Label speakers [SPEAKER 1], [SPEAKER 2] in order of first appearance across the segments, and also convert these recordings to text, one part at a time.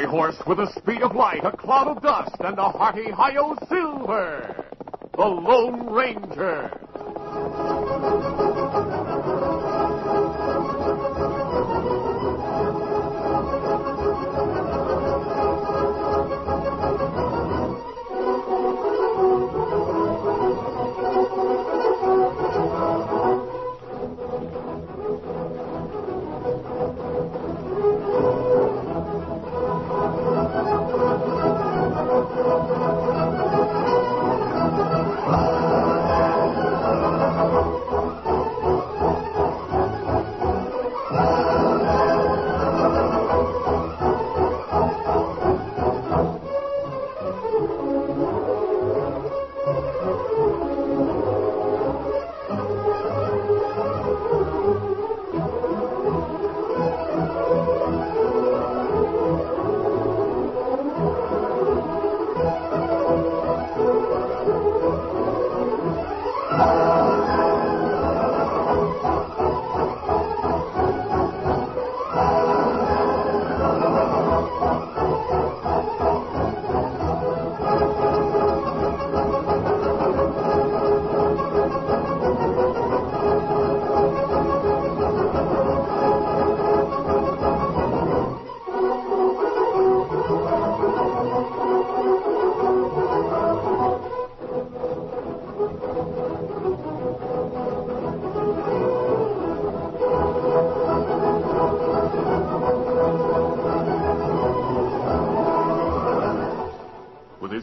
[SPEAKER 1] fiery horse with the speed of light, a cloud of dust, and a hearty hi-yo silver. The Lone Ranger.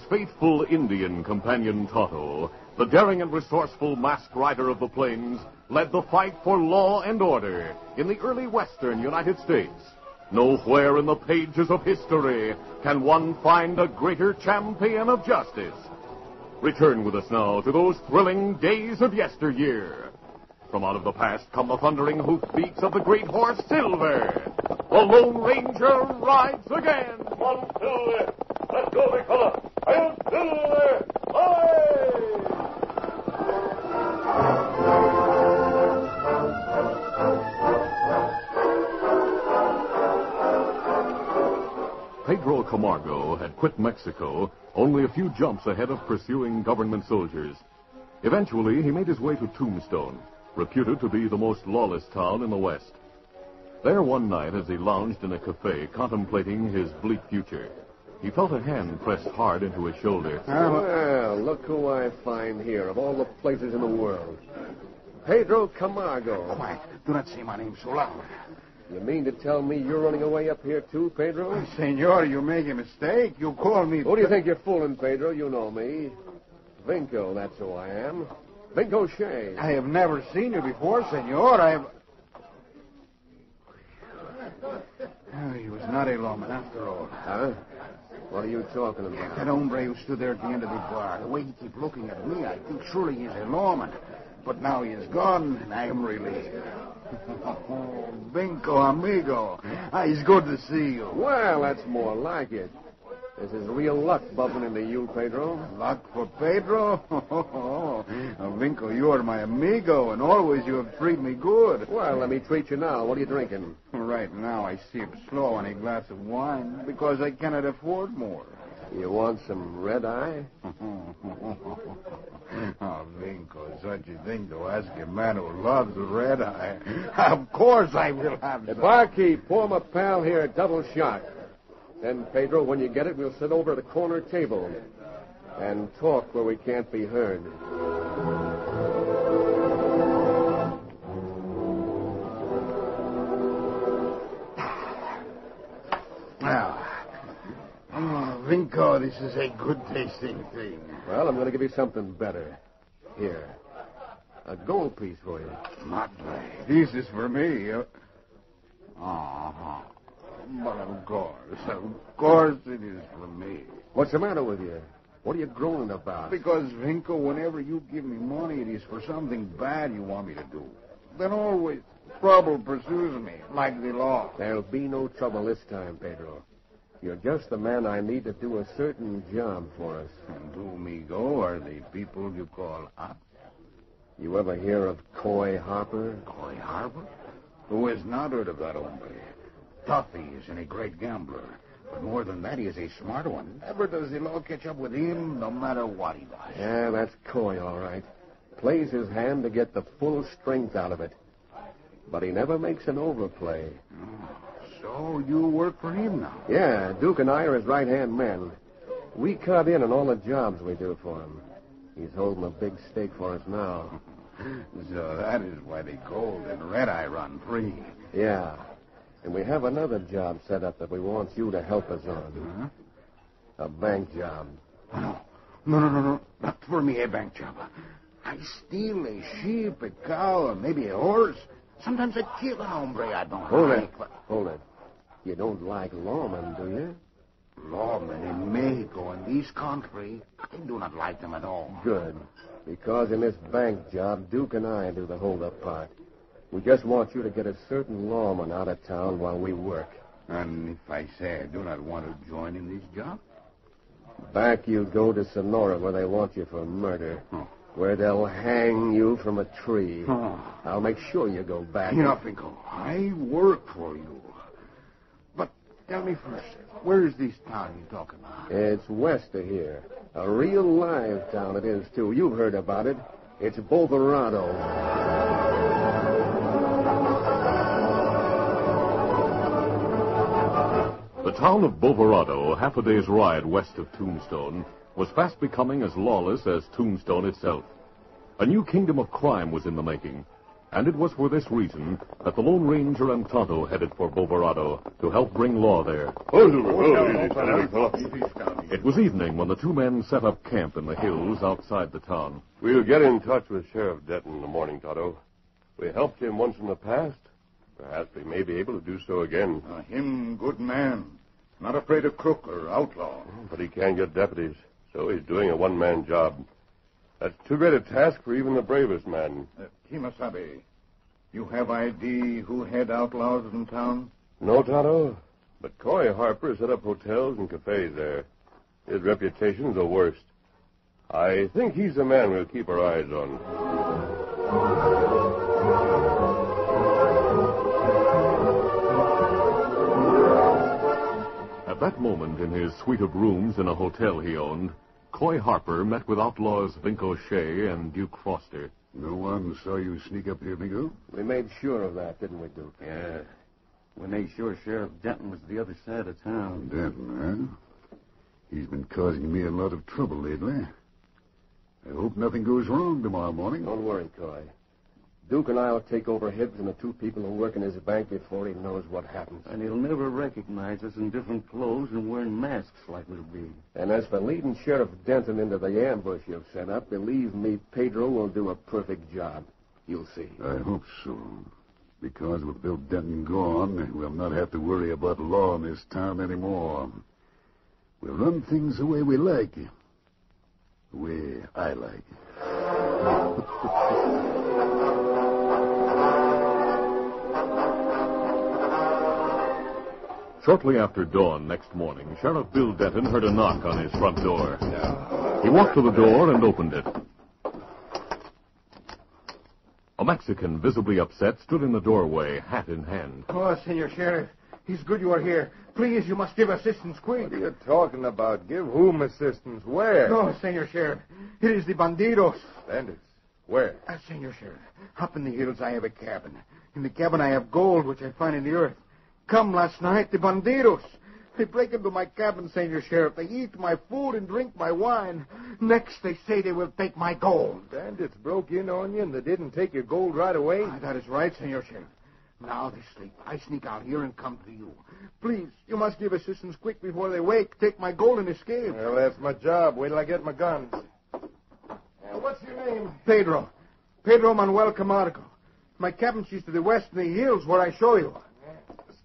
[SPEAKER 1] Faithful Indian companion Tonto, the daring and resourceful masked rider of the plains led the fight for law and order in the early western United States. Nowhere in the pages of history can one find a greater champion of justice. Return with us now to those thrilling days of yesteryear. From out of the past come the thundering hoofbeats of the great horse Silver. The Lone Ranger rides again.
[SPEAKER 2] Come on, Silver. Eh. Let's go, big fella. I'll Silver. Aye!
[SPEAKER 1] Pedro Camargo had quit Mexico only a few jumps ahead of pursuing government soldiers. Eventually, he made his way to Tombstone, reputed to be the most lawless town in the West. There one night, as he lounged in a cafe contemplating his bleak future, he felt a hand pressed hard into his shoulder.
[SPEAKER 3] Ah, well, look who I find here, of all the places in the world. Pedro Camargo.
[SPEAKER 4] Quiet. Do not say my name so loud.
[SPEAKER 3] You mean to tell me you're running away up here too, Pedro?
[SPEAKER 4] Senor, you make a mistake. You call me.
[SPEAKER 3] Who do you think you're fooling, Pedro? You know me. Vinco, that's who I am. Vinco Shea.
[SPEAKER 4] I have never seen you before, senor. I have. Oh, he was not a lawman after all.
[SPEAKER 3] Huh? What are you talking about?
[SPEAKER 4] That hombre who stood there at the end of the bar, the way he kept looking at me, I think surely he's a lawman. But now he is gone, and I am relieved. Oh, Vinco, amigo. Ah, it's good to see you.
[SPEAKER 3] Well, that's more like it. This is real luck bumping into you, Pedro.
[SPEAKER 4] Luck for Pedro? Oh, Vinco, you are my amigo, and always you have treated me good.
[SPEAKER 3] Well, let me treat you now. What are you drinking?
[SPEAKER 4] Right now, I sip slow on a glass of wine because I cannot afford more.
[SPEAKER 3] You want some red eye?
[SPEAKER 4] oh, Vinco, such a thing to ask a man who loves red eye. Of course I will have
[SPEAKER 3] The
[SPEAKER 4] some.
[SPEAKER 3] barkeep, pour my pal here a double shot. Then, Pedro, when you get it, we'll sit over at the corner table and talk where we can't be heard.
[SPEAKER 4] Now, oh, Vinco, this is a good tasting thing.
[SPEAKER 3] Well, I'm going to give you something better. Here. A gold piece for you.
[SPEAKER 4] Madre, this is for me. Uh, uh-huh. But of course, of course it is for me.
[SPEAKER 3] What's the matter with you? What are you groaning about?
[SPEAKER 4] Because, Vinko, whenever you give me money, it is for something bad you want me to do. Then always trouble pursues me, like the law.
[SPEAKER 3] There'll be no trouble this time, Pedro. You're just the man I need to do a certain job for us.
[SPEAKER 4] And who me go are the people you call up.
[SPEAKER 3] You ever hear of Coy Harper?
[SPEAKER 4] Coy Harper? Who has not heard of that hombre? He is and a great gambler. But more than that, he is a smart one. Never does the law catch up with him, no matter what he does.
[SPEAKER 3] Yeah, that's Coy, all right. Plays his hand to get the full strength out of it. But he never makes an overplay.
[SPEAKER 4] Oh, so you work for him now?
[SPEAKER 3] Yeah, Duke and I are his right-hand men. We cut in on all the jobs we do for him. He's holding a big stake for us now.
[SPEAKER 4] So that is why they called and Red Eye run free.
[SPEAKER 3] Yeah. And we have another job set up that we want you to help us on.
[SPEAKER 4] Huh?
[SPEAKER 3] A bank job.
[SPEAKER 4] Oh, no. No, no, no, no. Not for me, a bank job. I steal a sheep, a cow, or maybe a horse. Sometimes I kill an hombre I don't
[SPEAKER 3] Hold it.
[SPEAKER 4] but
[SPEAKER 3] Hold it. You don't like lawmen, do you?
[SPEAKER 4] Lawmen in Mexico and this country, I do not like them at all.
[SPEAKER 3] Good. Because in this bank job, Duke and I do the hold-up part. We just want you to get a certain lawman out of town while we work.
[SPEAKER 4] And if I say I do not want to join in this job?
[SPEAKER 3] Back you go to Sonora where they want you for murder.
[SPEAKER 4] Oh.
[SPEAKER 3] Where they'll hang you from a tree.
[SPEAKER 4] Oh.
[SPEAKER 3] I'll make sure you go back.
[SPEAKER 4] Enough, Vinco. I work for you. But tell me first, where is this town you're talking about?
[SPEAKER 3] It's west of here. A real live town it is, too. You've heard about it. It's Bolverado.
[SPEAKER 1] Town of Boverado, half a day's ride west of Tombstone, was fast becoming as lawless as Tombstone itself. A new kingdom of crime was in the making, and it was for this reason that the Lone Ranger and Tonto headed for Boverado to help bring law there.
[SPEAKER 2] Easy, steady, fella.
[SPEAKER 1] It was evening when the two men set up camp in the hills outside the town.
[SPEAKER 2] We'll get in touch with Sheriff Denton in the morning, Tonto. We helped him once in the past. Perhaps we may be able to do so again.
[SPEAKER 5] Uh, him good man. Not afraid of crook or outlaw.
[SPEAKER 2] But he can't get deputies, so he's doing a one-man job. That's too great a task for even the bravest man.
[SPEAKER 5] Uh, Kimasabe, you have ID who had outlaws in town?
[SPEAKER 2] No, Tonto, but Coy Harper set up hotels and cafes there. His reputation's the worst. I think he's the man we'll keep our eyes on.
[SPEAKER 1] At that moment, in his suite of rooms in a hotel he owned, Coy Harper met with outlaws Vinko Shea and Duke Foster.
[SPEAKER 5] No one saw you sneak up here, Mingo?
[SPEAKER 3] We made sure of that, didn't we, Duke?
[SPEAKER 6] Yeah. We made sure Sheriff Denton was the other side of town.
[SPEAKER 5] Denton, huh? He's been causing me a lot of trouble lately. I hope nothing goes wrong tomorrow morning.
[SPEAKER 3] Don't worry, Coy. Duke and I'll take over Hibbs and the two people who work in his bank before he knows what happens.
[SPEAKER 6] And he'll never recognize us in different clothes and wearing masks like we'll be.
[SPEAKER 3] And as for leading Sheriff Denton into the ambush you've set up, believe me, Pedro will do a perfect job. You'll see.
[SPEAKER 5] I hope so. Because with Bill Denton gone, we'll not have to worry about law in this town anymore. We'll run things the way we like. The way I like.
[SPEAKER 1] Shortly after dawn next morning, Sheriff Bill Denton heard a knock on his front door. He walked to the door and opened it. A Mexican, visibly upset, stood in the doorway, hat in hand.
[SPEAKER 7] Oh, Senor Sheriff, it's good you are here. Please, you must give assistance quick.
[SPEAKER 3] What are you talking about? Give whom assistance? Where?
[SPEAKER 7] No, Senor Sheriff. It is the bandidos.
[SPEAKER 3] Bandits. Where?
[SPEAKER 7] Uh, Senor Sheriff, up in the hills I have a cabin. In the cabin I have gold which I find in the earth. Come last night, the bandidos. They break into my cabin, Senor Sheriff. They eat my food and drink my wine. Next, they say they will take my gold.
[SPEAKER 3] Bandits broke in on you and they didn't take your gold right away?
[SPEAKER 7] Ah, that is right, Senor Sheriff. Now they sleep. I sneak out here and come to you. Please, you must give assistance quick before they wake. Take my gold and escape.
[SPEAKER 3] Well, that's my job. Wait till I get my guns. Uh, what's your name?
[SPEAKER 7] Pedro. Pedro Manuel Camargo. My cabin's just to the west in the hills where I show you.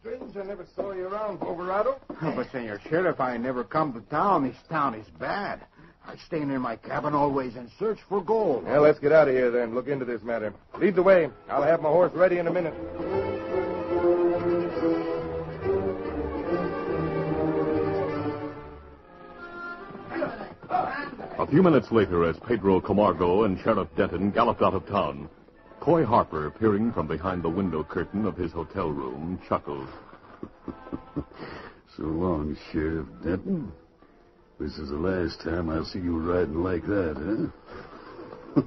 [SPEAKER 3] Strange I never saw you around, Overado.
[SPEAKER 7] Oh, but, Senor Sheriff, I never come to town. This town is bad. I stay near my cabin always and search for gold.
[SPEAKER 3] Well, let's get out of here then. Look into this matter. Lead the way. I'll have my horse ready in a minute.
[SPEAKER 1] A few minutes later, as Pedro Camargo and Sheriff Denton galloped out of town, Coy Harper, peering from behind the window curtain of his hotel room, chuckled.
[SPEAKER 5] So long, Sheriff Denton. This is the last time I'll see you riding like that,
[SPEAKER 1] huh?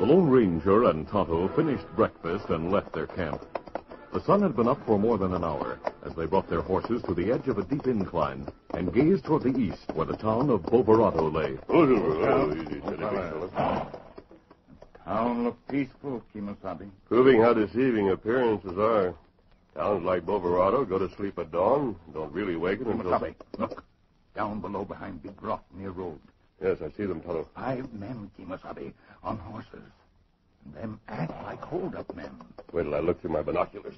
[SPEAKER 1] the Lone Ranger and Tonto finished breakfast and left their camp. The sun had been up for more than an hour as they brought their horses to the edge of a deep incline and gazed toward the east where the town of Boverado lay.
[SPEAKER 8] The town look peaceful, Kimosabe.
[SPEAKER 2] Proving how deceiving appearances are. Towns like Boverado go to sleep at dawn, don't really waken until...
[SPEAKER 8] Kimosabe, look. Down below behind Big Rock near road.
[SPEAKER 2] Yes, I see them, Tonto.
[SPEAKER 8] Five men, Kimosabe, on horses. Them act like hold-up men.
[SPEAKER 2] Wait till I look through my binoculars.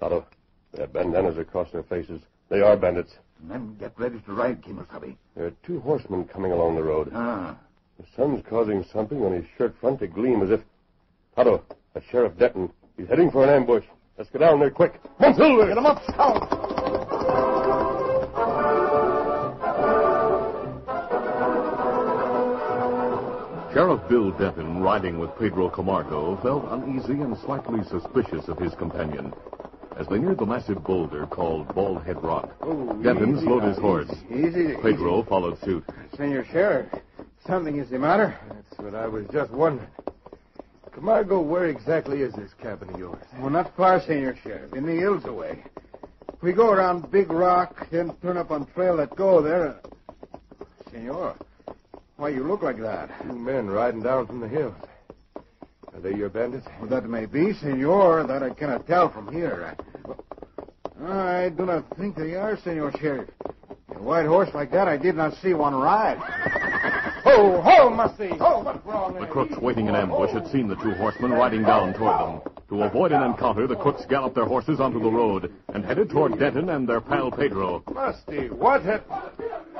[SPEAKER 2] Tonto, they have bandanas across their faces. They are bandits.
[SPEAKER 8] Men get ready to ride, Kimosabe.
[SPEAKER 2] There are two horsemen coming along the road.
[SPEAKER 8] Ah.
[SPEAKER 2] The sun's causing something on his shirt front to gleam as if... Tonto, that's Sheriff Denton. He's heading for an ambush. Let's get down there quick. Come on, Silver!
[SPEAKER 4] Get him up, Scout!
[SPEAKER 1] Sheriff Bill Denton, riding with Pedro Camargo, felt uneasy and slightly suspicious of his companion. As they neared the massive boulder called Bald Head Rock,
[SPEAKER 4] oh,
[SPEAKER 1] Denton
[SPEAKER 4] easy
[SPEAKER 1] slowed
[SPEAKER 4] now,
[SPEAKER 1] his horse.
[SPEAKER 4] Easy, easy,
[SPEAKER 1] Pedro followed suit.
[SPEAKER 4] Senor Sheriff, something is the matter?
[SPEAKER 9] That's what I was just wondering. Camargo, where exactly is this cabin of yours?
[SPEAKER 4] Well, not far, Senor Sheriff. In the hills away. We go around Big Rock, then turn up on trail that go there. Uh... Senor, why you look like that?
[SPEAKER 9] Two men riding down from the hills. Are they your bandits?
[SPEAKER 4] Well, that may be, Senor. That I cannot tell from here. I do not think they are, Senor Sheriff. A white horse like that, I did not see one ride. Ho, ho, Musty! Ho, what's wrong?
[SPEAKER 1] The crooks waiting in ambush had seen the two horsemen riding down toward them. To avoid an encounter, the crooks galloped their horses onto the road and headed toward Denton and their pal Pedro.
[SPEAKER 9] Musty, what had...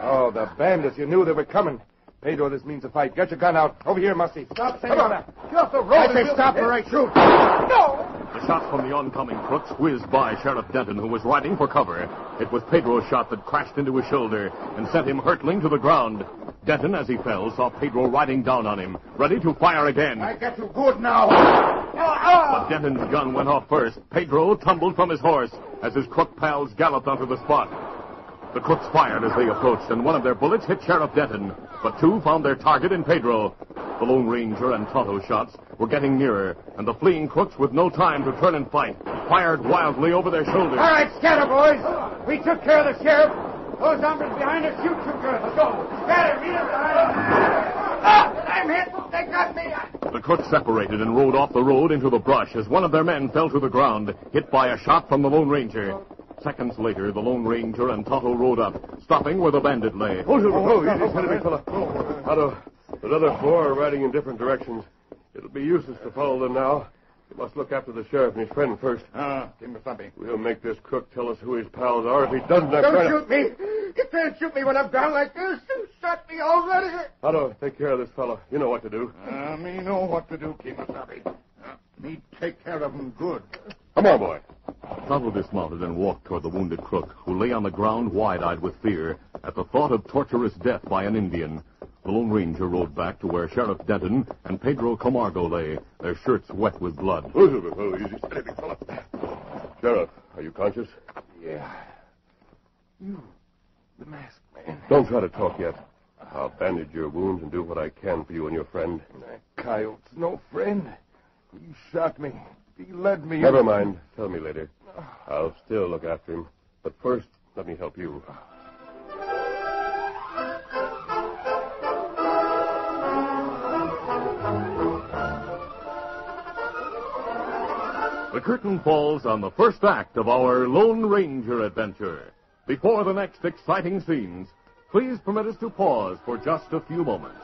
[SPEAKER 9] Oh, the bandits. You knew they were coming. Pedro, this means a fight. Get your gun out. Over here, Musty.
[SPEAKER 4] Stop,
[SPEAKER 9] Come on now. Get off the road.
[SPEAKER 4] I say stop or I shoot.
[SPEAKER 9] No!
[SPEAKER 1] The shot from the oncoming crooks whizzed by Sheriff Denton, who was riding for cover. It was Pedro's shot that crashed into his shoulder and sent him hurtling to the ground. Denton, as he fell, saw Pedro riding down on him, ready to fire again.
[SPEAKER 4] I got you good now. Ah, ah.
[SPEAKER 1] But Denton's gun went off first. Pedro tumbled from his horse as his crook pals galloped onto the spot. The crooks fired as they approached, and one of their bullets hit Sheriff Denton, but two found their target in Pedro. The Lone Ranger and Tonto shots were getting nearer, and the fleeing crooks, with no time to turn and fight, fired wildly over their shoulders.
[SPEAKER 4] All right, scatter, boys. We took care of the sheriff. Those hombres behind us shoot too good. Let's go. Scatter, meet us behind us. Ah, I'm hit. They got me.
[SPEAKER 1] The crooks separated and rode off the road into the brush as one of their men fell to the ground, hit by a shot from the Lone Ranger. Seconds later, the Lone Ranger and Tonto rode up, stopping where the bandit lay.
[SPEAKER 2] Oh, oh, oh easy, steady, big fella. Tonto, the other four are riding in different directions. It'll be useless to follow them now. You must look after the sheriff and his friend first.
[SPEAKER 4] Ah, Kimasabi.
[SPEAKER 2] We'll make this crook tell us who his pals are. If he doesn't, I'm
[SPEAKER 4] Don't
[SPEAKER 2] trying
[SPEAKER 4] shoot me. You can't shoot me when I'm down like this. You shot me already.
[SPEAKER 2] Tonto, take care of this fellow. You know what to do.
[SPEAKER 4] Uh, me know what to do, Kimasabi. Uh, me take care of him good.
[SPEAKER 2] Come on, boy.
[SPEAKER 1] Tonto dismounted and walked toward the wounded crook, who lay on the ground wide-eyed with fear at the thought of torturous death by an Indian. The Lone Ranger rode back to where Sheriff Denton and Pedro Camargo lay, their shirts wet with blood.
[SPEAKER 2] Oh, oh, easy, steady, big fella. Sheriff, are you conscious?
[SPEAKER 9] Yeah. You, the masked man.
[SPEAKER 2] Don't try to talk yet. I'll bandage your wounds and do what I can for you and your friend.
[SPEAKER 9] That coyote's no friend. He shot me. He led me.
[SPEAKER 2] Never mind. Tell me later. I'll still look after him. But first, let me help you.
[SPEAKER 1] The curtain falls on the first act of our Lone Ranger adventure. Before the next exciting scenes, please permit us to pause for just a few moments.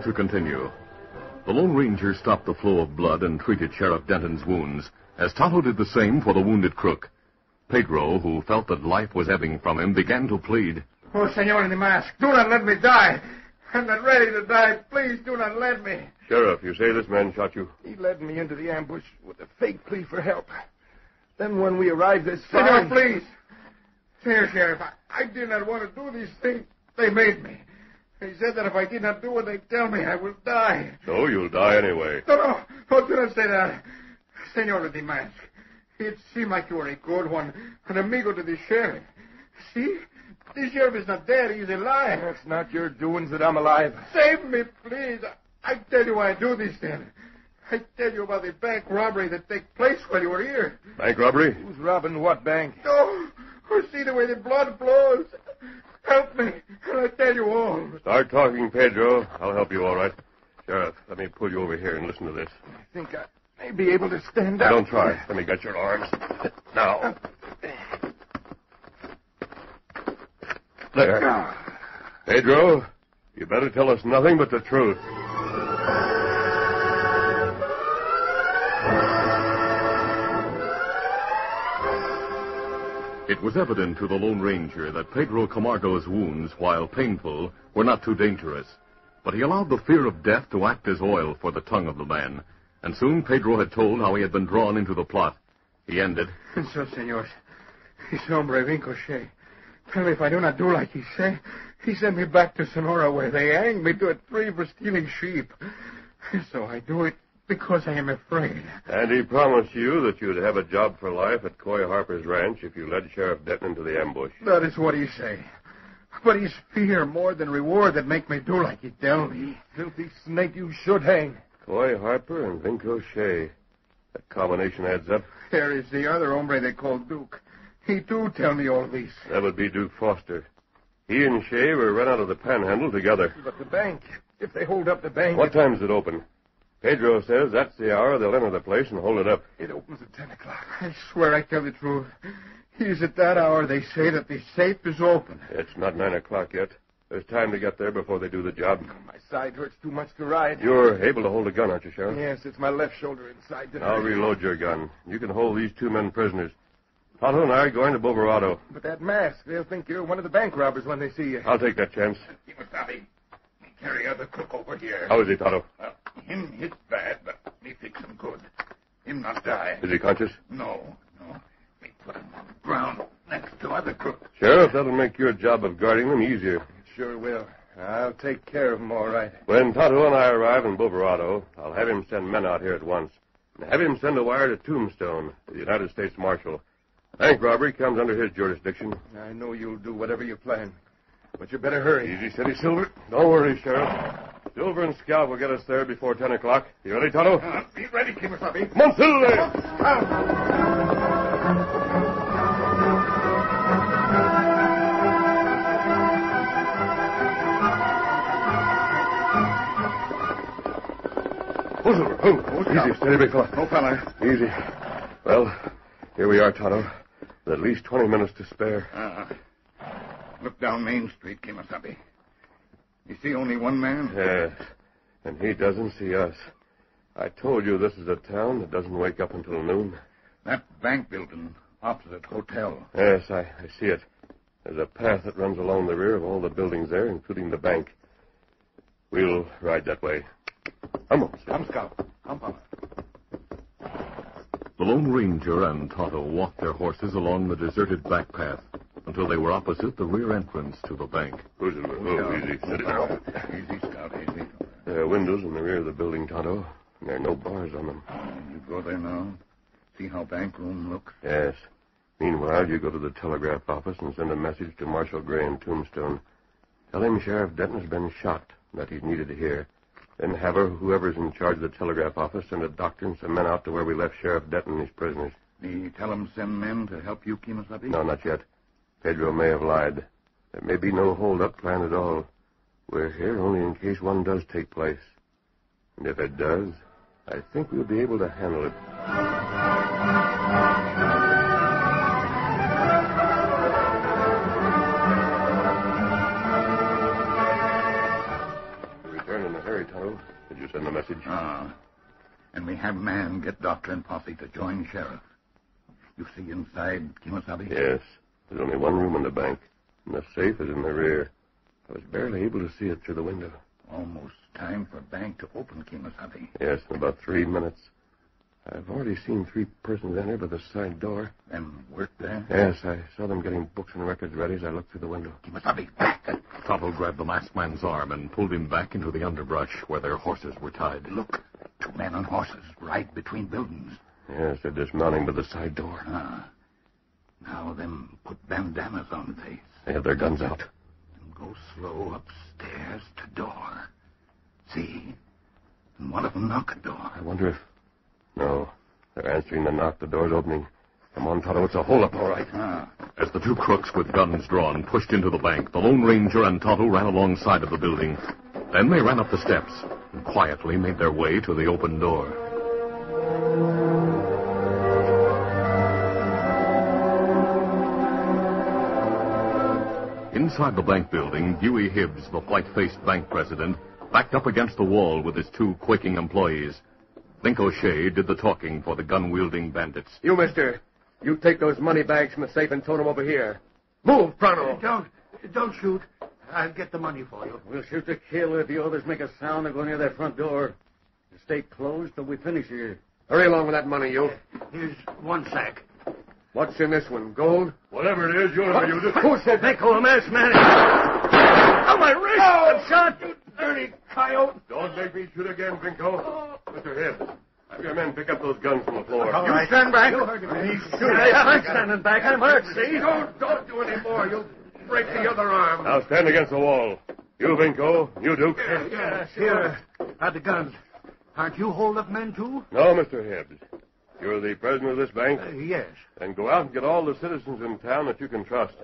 [SPEAKER 1] Now to continue. The Lone Ranger stopped the flow of blood and treated Sheriff Denton's wounds, as Tonto did the same for the wounded crook. Pedro, who felt that life was ebbing from him, began to plead.
[SPEAKER 7] Oh, senor in the mask, do not let me die. I'm not ready to die. Please do not let me.
[SPEAKER 2] Sheriff, you say this man shot you?
[SPEAKER 9] He led me into the ambush with a fake plea for help. Then when we arrived this
[SPEAKER 7] Senor,
[SPEAKER 9] side...
[SPEAKER 7] please. Senor Sheriff, I, I did not want to do these things. They made me. They said that if I did not do what they tell me, I will die.
[SPEAKER 2] So you'll die anyway.
[SPEAKER 7] No, no, no, do not say that. Senor with the mask, it seemed like you were a good one, an amigo to the sheriff. See? The sheriff is not dead, he's alive.
[SPEAKER 9] That's not your doings that I'm alive.
[SPEAKER 7] Save me, please. I tell you why I do this then. I tell you about the bank robbery that took place while you were here.
[SPEAKER 2] Bank robbery?
[SPEAKER 9] Who's robbing what bank?
[SPEAKER 7] Oh, oh, see the way the blood flows. Help me, and I'll tell you all.
[SPEAKER 2] Start talking, Pedro. I'll help you all right. Sheriff, let me pull you over here and listen to this.
[SPEAKER 9] I think I may be able to stand up.
[SPEAKER 2] don't try. Let me get your arms. Now. There. Pedro, you better tell us nothing but the truth.
[SPEAKER 1] It was evident to the Lone Ranger that Pedro Camargo's wounds, while painful, were not too dangerous. But he allowed the fear of death to act as oil for the tongue of the man. And soon Pedro had told how he had been drawn into the plot. He ended.
[SPEAKER 7] And so, senors, this hombre Vinco Shea, tell me if I do not do like he say, he sent me back to Sonora where they hanged me to a tree for stealing sheep. So I do it because I am afraid.
[SPEAKER 2] And he promised you that you'd have a job for life at Coy Harper's ranch if you led Sheriff Denton into the ambush.
[SPEAKER 7] That is what he say. But it's fear more than reward that make me do like he tell me.
[SPEAKER 9] Filthy snake, you should hang.
[SPEAKER 2] Coy Harper and Vinco Shea. That combination adds up.
[SPEAKER 7] There is the other hombre they call Duke. He do tell me all this.
[SPEAKER 2] That would be Duke Foster. He and Shea were run out of the panhandle together.
[SPEAKER 9] But the bank, if they hold up the bank...
[SPEAKER 2] What time's it open? Pedro says that's the hour they'll enter the place and hold it up.
[SPEAKER 9] It opens at 10 o'clock.
[SPEAKER 7] I swear I tell the truth. It is at that hour they say that the safe is open.
[SPEAKER 2] It's not nine o'clock yet. There's time to get there before they do the job.
[SPEAKER 9] My side hurts too much to ride.
[SPEAKER 2] You're able to hold a gun, aren't you, Sheriff?
[SPEAKER 9] Yes, it's my left shoulder inside. the-
[SPEAKER 2] I'll reload your gun. You can hold these two men prisoners. Tonto and I are going to Boverado.
[SPEAKER 9] But that mask, they'll think you're one of the bank robbers when they see you.
[SPEAKER 2] I'll take that chance.
[SPEAKER 4] Carry other crook over here.
[SPEAKER 2] How is he, Tonto?
[SPEAKER 4] Uh, him hit bad, but me fix him good. Him not die.
[SPEAKER 2] Is he conscious?
[SPEAKER 4] No, no. Me put him on the ground next to other crook.
[SPEAKER 2] Sheriff, that'll make your job of guarding them easier.
[SPEAKER 9] Sure will. I'll take care of 'em all right.
[SPEAKER 2] When Tonto and I arrive in Boverado, I'll have him send men out here at once. And have him send a wire to Tombstone, the United States Marshal. Bank robbery comes under his jurisdiction.
[SPEAKER 9] I know you'll do whatever you plan. But you better hurry.
[SPEAKER 2] Easy, steady, Silver. Don't worry, Sheriff. Silver and Scout will get us there before 10 o'clock. You ready, Tonto?
[SPEAKER 4] Uh, be ready, Kimasabi.
[SPEAKER 2] On, Silver! Silver. Oh, easy, steady, big fella.
[SPEAKER 4] No fella.
[SPEAKER 2] Easy. Well, here we are, Tonto. With at least 20 minutes to spare.
[SPEAKER 4] Uh, look down Main Street, Kimasabi. You see only one man?
[SPEAKER 2] Yes. And he doesn't see us. I told you this is a town that doesn't wake up until noon.
[SPEAKER 4] That bank building opposite hotel.
[SPEAKER 2] Yes, I, I see it. There's a path that runs along the rear of all the buildings there, including the bank. We'll ride that way. Come on,
[SPEAKER 4] Come, Scout. Come, fella.
[SPEAKER 1] The Lone Ranger and Tonto walked their horses along the deserted back path until they were opposite the rear entrance to the bank.
[SPEAKER 2] Who's it? Oh, easy. Steady now.
[SPEAKER 4] Easy, Scout, easy.
[SPEAKER 2] There are windows in the rear of the building, Tonto, and there are no bars on them.
[SPEAKER 4] You go there now. See how bank room looks.
[SPEAKER 2] Yes. Meanwhile, you go to the telegraph office and send a message to Marshal Gray in Tombstone. Tell him Sheriff Denton's been shot, and that he's needed here. Then have her, whoever's in charge of the telegraph office, send a doctor and some men out to where we left Sheriff Denton and his prisoners.
[SPEAKER 4] Me tell 'em send men to help you, Kimasabi?
[SPEAKER 2] No, not yet. Pedro may have lied. There may be no hold-up plan at all. We're here only in case one does take place. And if it does, I think we'll be able to handle it. Return in a hurry, Tonto. Did you send the message? Ah.
[SPEAKER 4] And we have man get doctor and posse to join sheriff. You see inside, Kimasabi?
[SPEAKER 2] Yes. There's only one room in the bank, and the safe is in the rear. I was barely able to see it through the window.
[SPEAKER 4] Almost time for bank to open, Kimasabi.
[SPEAKER 2] Yes, in about three minutes. I've already seen three persons enter by the side door.
[SPEAKER 4] And work there?
[SPEAKER 2] Yes, I saw them getting books and records ready as I looked through the window.
[SPEAKER 4] Kimasabi, back!
[SPEAKER 1] Tonto grabbed the masked man's arm and pulled him back into the underbrush where their horses were tied.
[SPEAKER 4] Look, two men on horses, right between buildings.
[SPEAKER 2] Yes, they're dismounting by the side door.
[SPEAKER 4] Ah. Now them put bandanas on the face.
[SPEAKER 2] They have their guns out.
[SPEAKER 4] And go slow upstairs to door. See? And one of them knock a door.
[SPEAKER 2] I wonder if. No. They're answering the knock. The door's opening. Come on, Tonto. It's a holdup, all right.
[SPEAKER 4] Ah.
[SPEAKER 1] As the two crooks with guns drawn pushed into the bank, the Lone Ranger and Tonto ran alongside of the building. Then they ran up the steps and quietly made their way to the open door. Inside the bank building, Dewey Hibbs, the white-faced bank president, backed up against the wall with his two quaking employees. Link O'Shea did the talking for the gun-wielding bandits.
[SPEAKER 3] You, mister, you take those money bags from the safe and tote them over here. Move, pronto.
[SPEAKER 10] Don't, don't shoot. I'll get the money for you.
[SPEAKER 6] We'll shoot to kill if the others make a sound or go near that front door. Stay closed till we finish here.
[SPEAKER 3] Hurry along with that money, you.
[SPEAKER 10] Here's one sack.
[SPEAKER 3] What's in this one? Gold?
[SPEAKER 2] Whatever it is, you'll have use it.
[SPEAKER 3] Who said?
[SPEAKER 6] Nico, a masked man. Oh, my wrist! Oh, I'm shot.
[SPEAKER 3] You dirty coyote!
[SPEAKER 2] Don't make me shoot again, Vinko. Mr. Hibbs, have your men pick up those guns from the floor.
[SPEAKER 3] All right. stand back.
[SPEAKER 6] You heard He's shooting. I'm standing back. I'm hurt, see?
[SPEAKER 3] Don't, don't do any more. You'll break the other arm.
[SPEAKER 2] Now stand against the wall. You, Vinko. You, Duke.
[SPEAKER 3] Yeah,
[SPEAKER 10] Here are the guns. Aren't you hold-up men, too?
[SPEAKER 2] No, Mr. Hibbs. You're the president of this bank?
[SPEAKER 10] Uh, yes.
[SPEAKER 2] Then go out and get all the citizens in town that you can trust.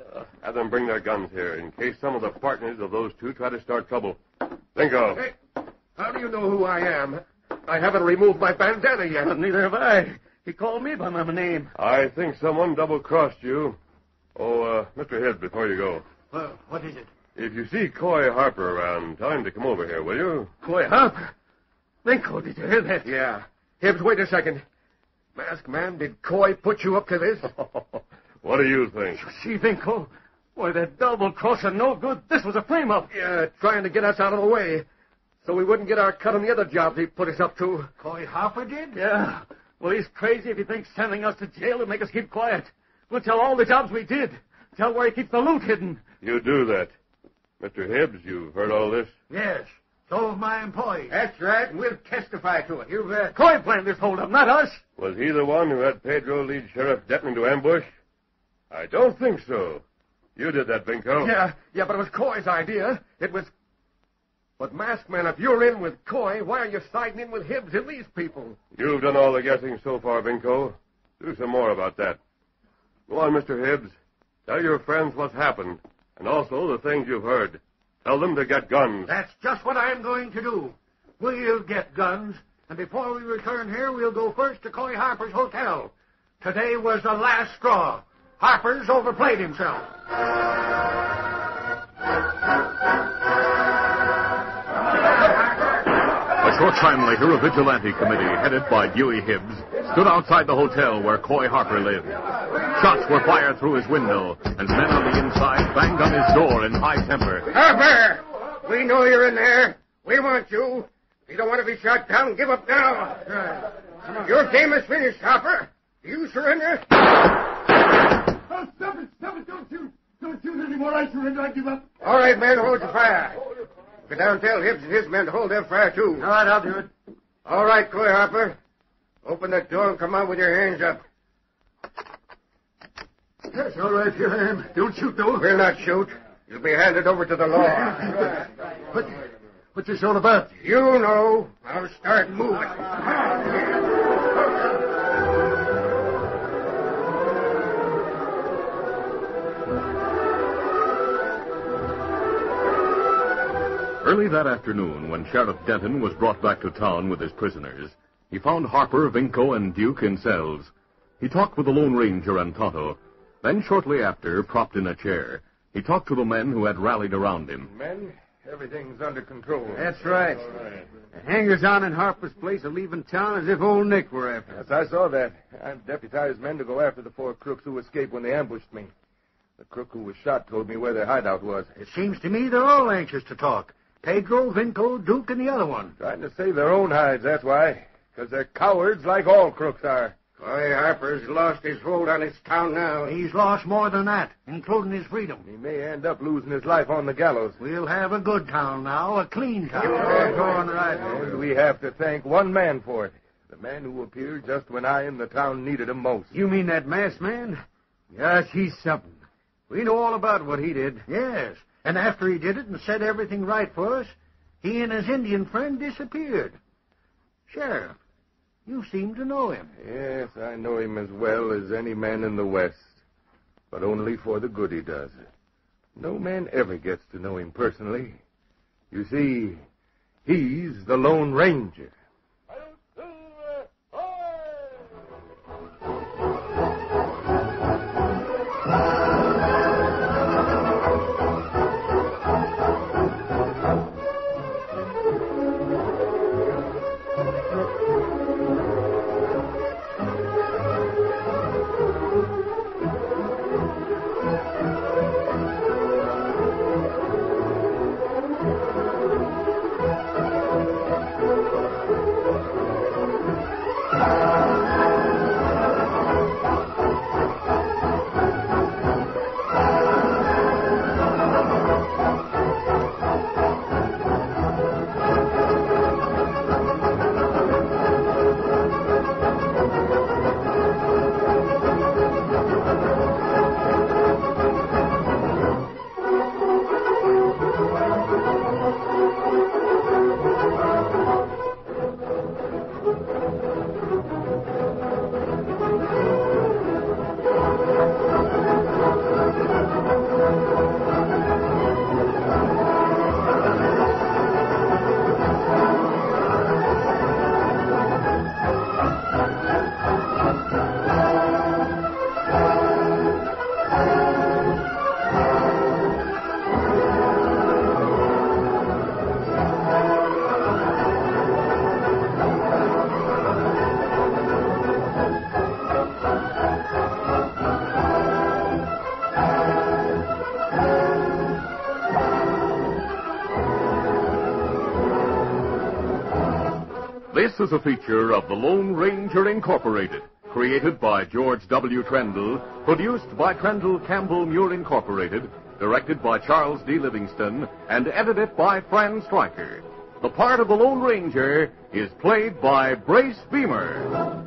[SPEAKER 2] Have them bring their guns here in case some of the partners of those two try to start trouble. Vinko.
[SPEAKER 3] Hey, how do you know who I am? I haven't removed my bandana yet.
[SPEAKER 6] Neither have I. He called me by my name.
[SPEAKER 2] I think someone double-crossed you. Oh, uh, Mr. Hibbs, before you go,
[SPEAKER 10] Well, what is it?
[SPEAKER 2] if you see Coy Harper around, tell him to come over here, will you?
[SPEAKER 6] Coy Harper. Nico, did you hear that?
[SPEAKER 3] Yeah. Hibbs, wait a second. Masked man, did Coy put you up to this?
[SPEAKER 2] what do you think?
[SPEAKER 6] See, Vinko? Boy, that double crosser no good. This was a frame-up.
[SPEAKER 3] Yeah, trying to get us out of the way. So we wouldn't get our cut on the other jobs he put us up to.
[SPEAKER 10] Coy Harper did?
[SPEAKER 6] Yeah. Well, he's crazy if he thinks sending us to jail will make us keep quiet. We'll tell all the jobs we did. Tell where he keeps the loot hidden.
[SPEAKER 2] You do that. Mr. Hibbs, you've heard all this?
[SPEAKER 10] Yes. So have my employees.
[SPEAKER 3] That's right, and we'll testify to it.
[SPEAKER 10] You bet.
[SPEAKER 6] Uh, Coy planned this holdup, not us.
[SPEAKER 2] Was he the one who had Pedro lead Sheriff Denton into ambush? I don't think so. You did that, Vinko.
[SPEAKER 3] Yeah, yeah, but it was Coy's idea. It was. But, Masked Man, if you're in with Coy, why are you siding in with Hibbs and these people?
[SPEAKER 2] You've done all the guessing so far, Vinko. Do some more about that. Go on, Mr. Hibbs. Tell your friends what's happened, and also the things you've heard. Tell them to get guns.
[SPEAKER 10] That's just what I'm going to do. We'll get guns, and before we return here, we'll go first to Coy Harper's hotel. Today was the last straw. Harper's overplayed himself.
[SPEAKER 1] A short time later, a vigilante committee headed by Dewey Hibbs stood outside the hotel where Coy Harper lived. Shots were fired through his window and men on the inside banged on his door in high temper.
[SPEAKER 3] Harper! We know you're in there. We want you. If you don't want to be shot down, give up now. Your game is finished, Harper. Do you surrender?
[SPEAKER 10] Oh, stop it! Stop it! Don't shoot! Don't shoot anymore! I surrender! I give up!
[SPEAKER 3] All right, men, hold your fire. Go down and tell Hibbs and his men to hold their fire, too.
[SPEAKER 6] All right, I'll do it.
[SPEAKER 3] All right, Coy Harper. Open that door and come out with your hands up.
[SPEAKER 10] That's all right. Here I am. Don't shoot, though.
[SPEAKER 3] We'll not shoot. You'll be handed over to the law.
[SPEAKER 10] What, what's this all about?
[SPEAKER 3] You know. I'll start moving.
[SPEAKER 1] Early that afternoon, when Sheriff Denton was brought back to town with his prisoners, he found Harper, Vinko, and Duke in cells. He talked with the Lone Ranger and Tonto. Then, shortly after, propped in a chair, he talked to the men who had rallied around him.
[SPEAKER 2] Men,
[SPEAKER 9] Everything's under control.
[SPEAKER 11] That's right. The hangers on in Harper's place are leaving town as if old Nick were after us.
[SPEAKER 9] Yes, I saw that. I've deputized men to go after the four crooks who escaped when they ambushed me. The crook who was shot told me where their hideout was.
[SPEAKER 10] It seems to me they're all anxious to talk. Pedro, Vinco, Duke, and the other one.
[SPEAKER 9] Trying to save their own hides, that's why. Because they're cowards like all crooks are.
[SPEAKER 12] Coy Harper's lost his hold on his town now.
[SPEAKER 10] He's lost more than that, including his freedom.
[SPEAKER 9] He may end up losing his life on the gallows.
[SPEAKER 10] We'll have a good town now, a clean town.
[SPEAKER 11] You're going right.
[SPEAKER 9] And we have to thank one man for it. The man who appeared just when I and the town needed him most.
[SPEAKER 11] You mean that masked man? Yes, he's something. We know all about what he did.
[SPEAKER 10] Yes, and after he did it and set everything right for us, he and his Indian friend disappeared. Sheriff, you seem to know him.
[SPEAKER 9] Yes, I know him as well as any man in the West. But only for the good he does. No man ever gets to know him personally. You see, he's the Lone Ranger.
[SPEAKER 1] Is a feature of the Lone Ranger Incorporated, created by George W. Trendle, produced by Trendle Campbell Muir Incorporated, directed by Charles D. Livingston, and edited by Fran Striker. The part of the Lone Ranger is played by Brace Beemer.